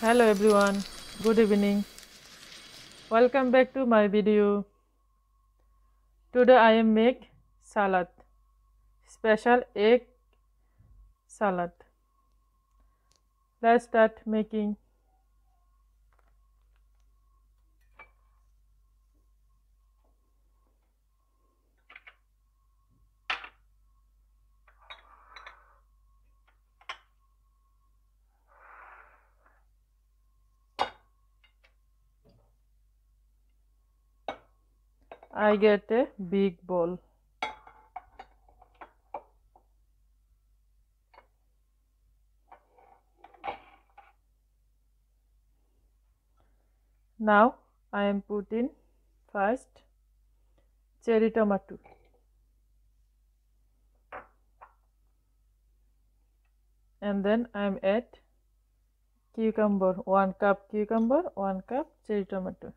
hello everyone. Good evening. Welcome back to my video. Today i am make salad. Special egg salad. Let's start making I get a big bowl. Now I am putting first cherry tomato. And then I am add cucumber, 1 cup cucumber, 1 cup cherry tomato.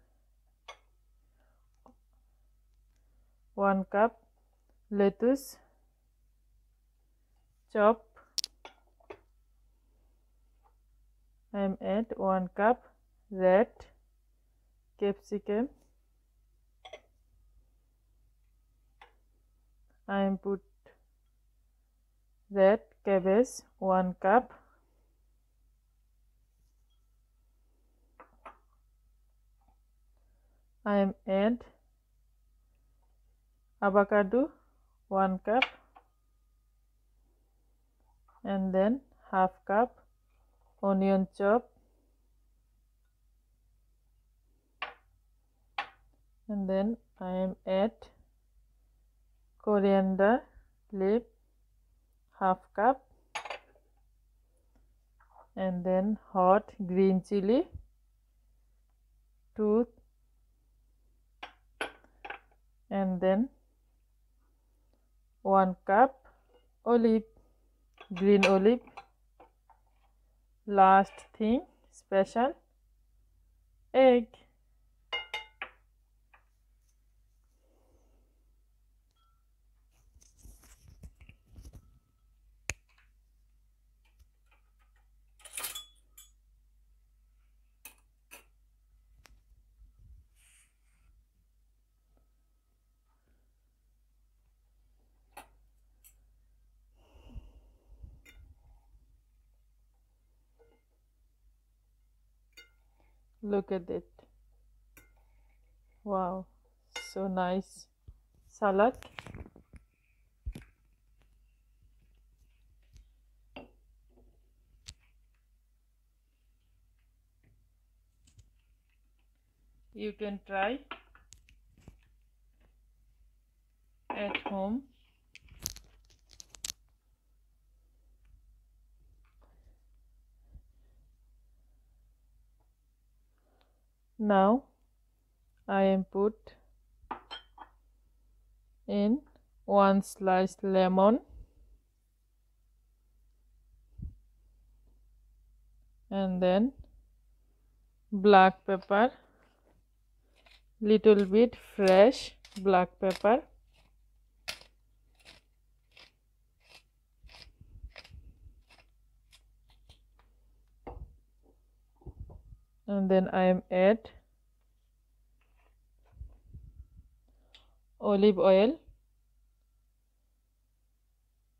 One cup lettuce chop um add one cup red capsicum I am put red cabbage one cup I am add avocado 1 cup and then half cup onion chop and then I am add coriander leaf half cup and then hot green chili 2 and then 1 cup olive green olive. Last thing special egg look at it. Wow. So nice. Salad? You can try at home now I am put in one sliced lemon and then black pepper little bit fresh black pepper and then I am add olive oil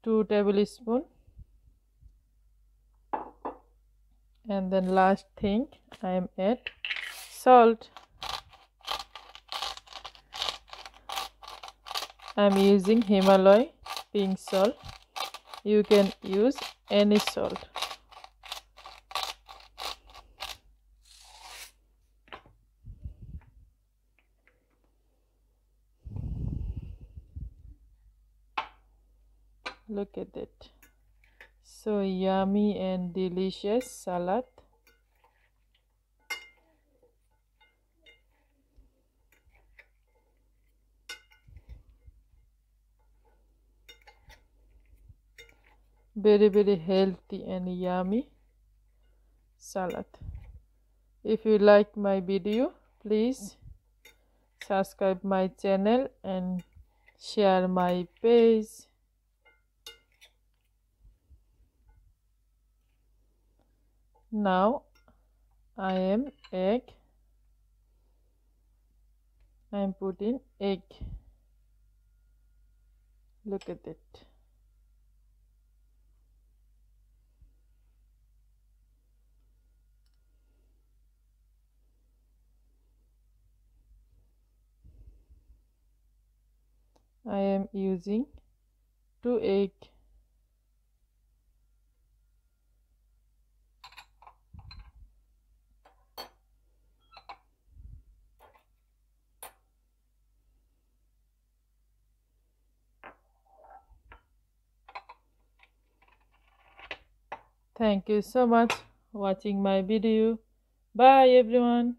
2 tablespoon. And then last thing I am add salt. I am using Himalaya pink salt. You can use any salt look at it. So yummy and delicious salad. Very very healthy and yummy salad. If you like my video please subscribe my channel and share my page now I am egg. I am putting egg. Look at it. I am using two egg Thank you so much for watching my video. Bye everyone.